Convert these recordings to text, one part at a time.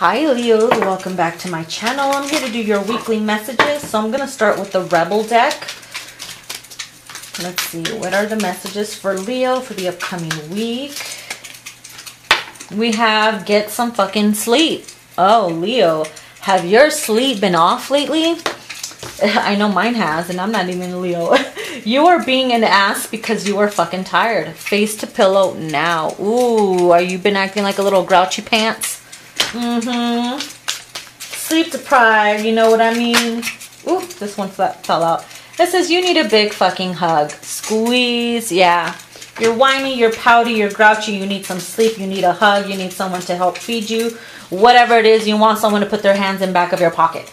Hi Leo, welcome back to my channel. I'm here to do your weekly messages. So I'm going to start with the Rebel deck. Let's see, what are the messages for Leo for the upcoming week? We have get some fucking sleep. Oh, Leo, have your sleep been off lately? I know mine has, and I'm not even Leo. you are being an ass because you are fucking tired. Face to pillow now. Ooh, are you been acting like a little grouchy pants? Mm-hmm. Sleep deprived, you know what I mean? Ooh, this one fell out. It says you need a big fucking hug. Squeeze, yeah. You're whiny, you're pouty, you're grouchy, you need some sleep, you need a hug, you need someone to help feed you. Whatever it is, you want someone to put their hands in back of your pocket.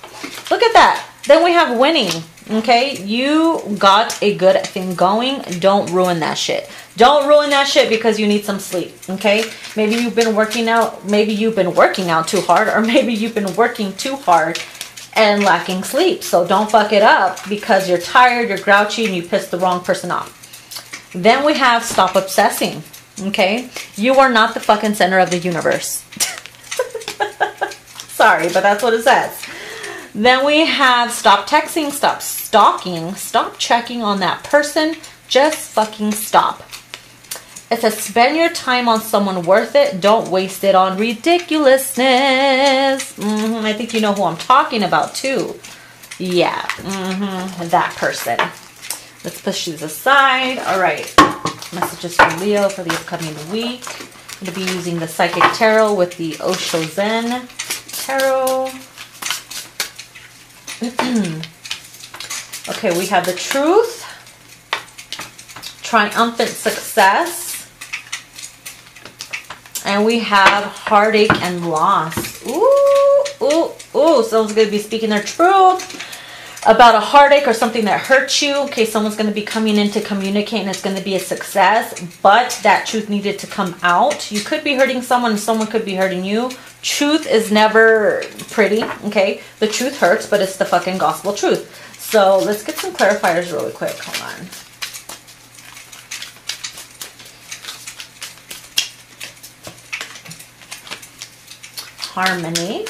Look at that. Then we have winning. Okay, you got a good thing going. Don't ruin that shit. Don't ruin that shit because you need some sleep. Okay, maybe you've been working out. Maybe you've been working out too hard, or maybe you've been working too hard and lacking sleep. So don't fuck it up because you're tired, you're grouchy, and you pissed the wrong person off. Then we have stop obsessing. Okay, you are not the fucking center of the universe. Sorry, but that's what it says. Then we have stop texting, stop stalking, stop checking on that person. Just fucking stop. It says spend your time on someone worth it. Don't waste it on ridiculousness. Mm -hmm. I think you know who I'm talking about too. Yeah, mm -hmm. that person. Let's push these aside. All right. Messages from Leo for the upcoming week. I'm going to be using the Psychic Tarot with the Osho Zen Tarot. Okay, we have the truth, triumphant success, and we have heartache and loss. Ooh, ooh, ooh. Someone's going to be speaking their truth about a heartache or something that hurts you. Okay, someone's going to be coming in to communicate and it's going to be a success, but that truth needed to come out. You could be hurting someone someone could be hurting you. Truth is never pretty, okay? The truth hurts, but it's the fucking gospel truth. So let's get some clarifiers really quick. Hold on. Harmony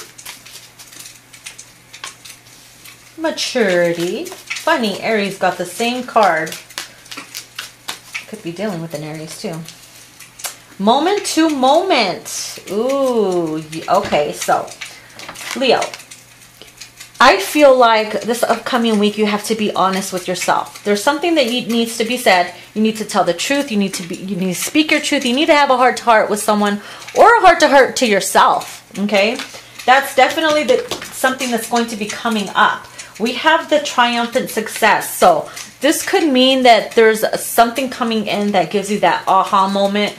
maturity. Funny, Aries got the same card. Could be dealing with an Aries too. Moment to moment. Ooh, okay, so Leo. I feel like this upcoming week you have to be honest with yourself. There's something that needs to be said. You need to tell the truth. You need to be you need to speak your truth. You need to have a heart to heart with someone or a heart to heart to yourself, okay? That's definitely the, something that's going to be coming up we have the triumphant success. So this could mean that there's something coming in that gives you that aha moment,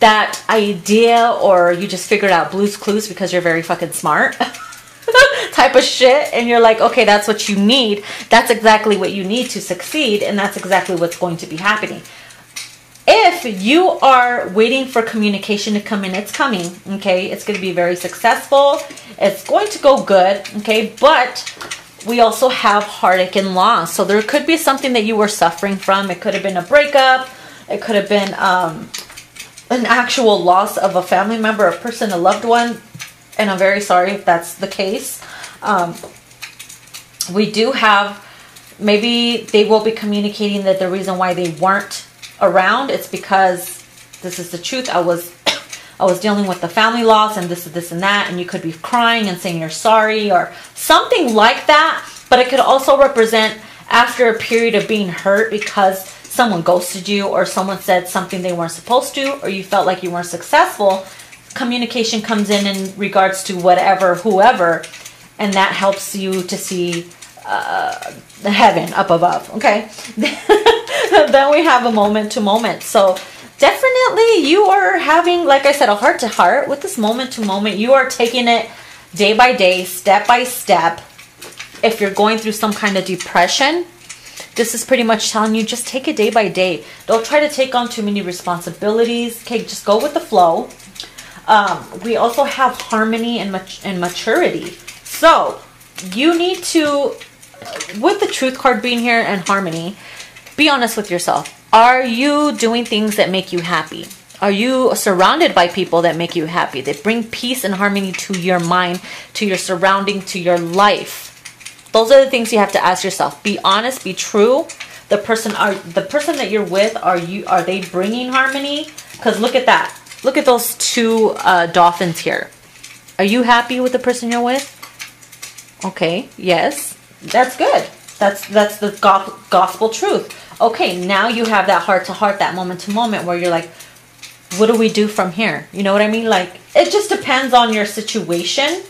that idea, or you just figured out Blue's Clues because you're very fucking smart. type of shit and you're like okay that's what you need that's exactly what you need to succeed and that's exactly what's going to be happening if you are waiting for communication to come in it's coming okay it's going to be very successful it's going to go good okay but we also have heartache and loss. So there could be something that you were suffering from. It could have been a breakup. It could have been um, an actual loss of a family member, a person, a loved one. And I'm very sorry if that's the case. Um, we do have, maybe they will be communicating that the reason why they weren't around, it's because this is the truth. I was I was dealing with the family loss and this, is this, and that, and you could be crying and saying you're sorry or something like that. But it could also represent after a period of being hurt because someone ghosted you or someone said something they weren't supposed to or you felt like you weren't successful. Communication comes in in regards to whatever, whoever, and that helps you to see uh, the heaven up above. Okay. then we have a moment to moment. So definitely you are having, like I said, a heart to heart with this moment to moment. You are taking it day by day, step by step. If you're going through some kind of depression, this is pretty much telling you just take it day by day. Don't try to take on too many responsibilities. Okay, just go with the flow. Um, we also have harmony and, mat and maturity. So you need to, with the truth card being here and harmony, be honest with yourself. Are you doing things that make you happy? Are you surrounded by people that make you happy? That bring peace and harmony to your mind, to your surrounding, to your life? Those are the things you have to ask yourself. Be honest, be true. The person are the person that you're with, are you are they bringing harmony? Cuz look at that. Look at those two uh, dolphins here. Are you happy with the person you're with? Okay, yes. That's good. That's that's the gospel truth. Okay, now you have that heart to heart, that moment to moment where you're like, what do we do from here? You know what I mean? Like, it just depends on your situation.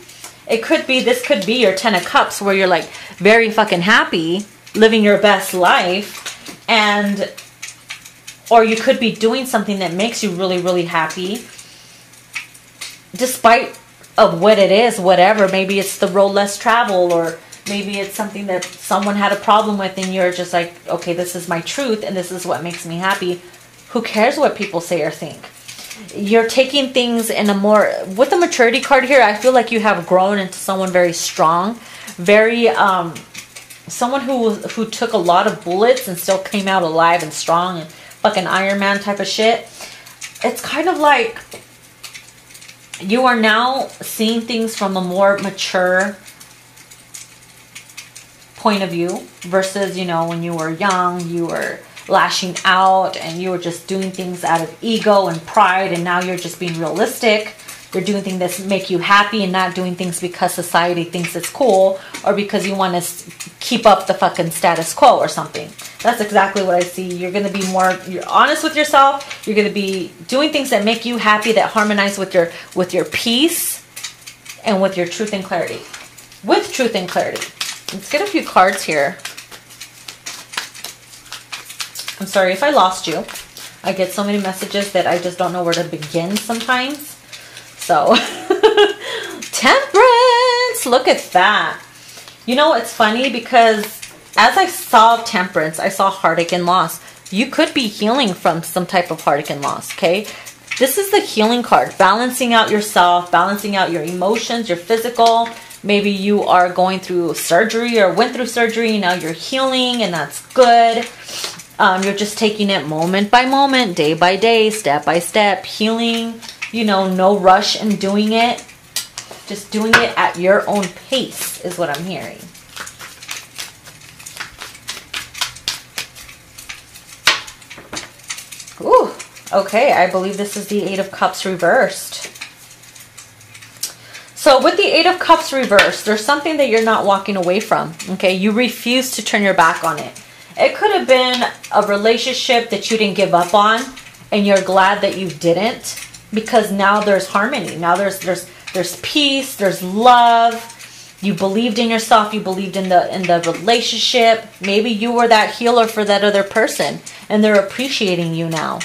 It could be, this could be your 10 of cups where you're like very fucking happy, living your best life. And, or you could be doing something that makes you really, really happy. Despite of what it is, whatever. Maybe it's the road less travel or maybe it's something that someone had a problem with and you're just like, okay, this is my truth and this is what makes me happy who cares what people say or think? You're taking things in a more with the maturity card here. I feel like you have grown into someone very strong, very um, someone who who took a lot of bullets and still came out alive and strong and fucking Iron Man type of shit. It's kind of like you are now seeing things from a more mature point of view versus you know when you were young you were lashing out and you were just doing things out of ego and pride and now you're just being realistic you're doing things that make you happy and not doing things because society thinks it's cool or because you want to keep up the fucking status quo or something. That's exactly what i see. You're going to be more you're honest with yourself. You're going to be doing things that make you happy that harmonize with your with your peace and with your truth and clarity. With truth and clarity. Let's get a few cards here. I'm sorry if I lost you. I get so many messages that I just don't know where to begin sometimes. So, temperance, look at that. You know, it's funny because as I saw temperance, I saw heartache and loss. You could be healing from some type of heartache and loss, okay? This is the healing card, balancing out yourself, balancing out your emotions, your physical. Maybe you are going through surgery or went through surgery, now you're healing and that's good. Um, you're just taking it moment by moment, day by day, step by step, healing, you know, no rush in doing it. Just doing it at your own pace is what I'm hearing. Ooh, okay, I believe this is the Eight of Cups reversed. So with the Eight of Cups reversed, there's something that you're not walking away from, okay? You refuse to turn your back on it. It could have been a relationship that you didn't give up on and you're glad that you didn't because now there's harmony. Now there's there's there's peace, there's love. You believed in yourself, you believed in the in the relationship. Maybe you were that healer for that other person and they're appreciating you now.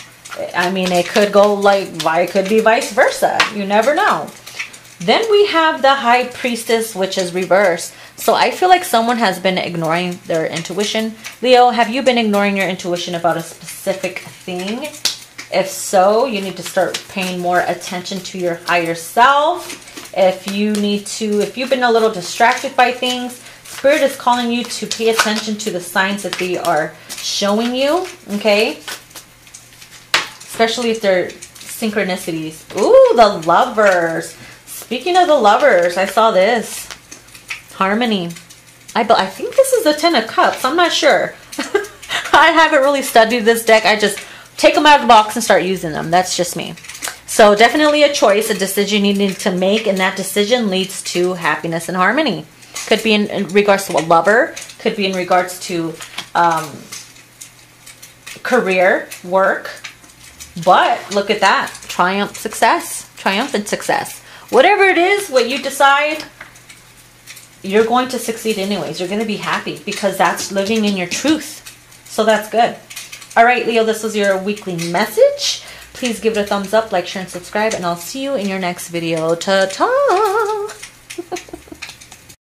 I mean, it could go like why it could be vice versa. You never know. Then we have the high priestess, which is reversed. So I feel like someone has been ignoring their intuition. Leo, have you been ignoring your intuition about a specific thing? If so, you need to start paying more attention to your higher self. If you need to, if you've been a little distracted by things, Spirit is calling you to pay attention to the signs that they are showing you, okay? Especially if they're synchronicities. Ooh, the lovers. Speaking of the lovers, I saw this. Harmony. I, I think this is the Ten of Cups. I'm not sure. I haven't really studied this deck. I just take them out of the box and start using them. That's just me. So definitely a choice, a decision you need to make, and that decision leads to happiness and harmony. Could be in, in regards to a lover, could be in regards to um, career, work. But look at that. Triumph success. Triumphant success. Whatever it is, what you decide, you're going to succeed anyways. You're going to be happy because that's living in your truth. So that's good. All right, Leo, this was your weekly message. Please give it a thumbs up, like, share, and subscribe, and I'll see you in your next video. Ta-ta!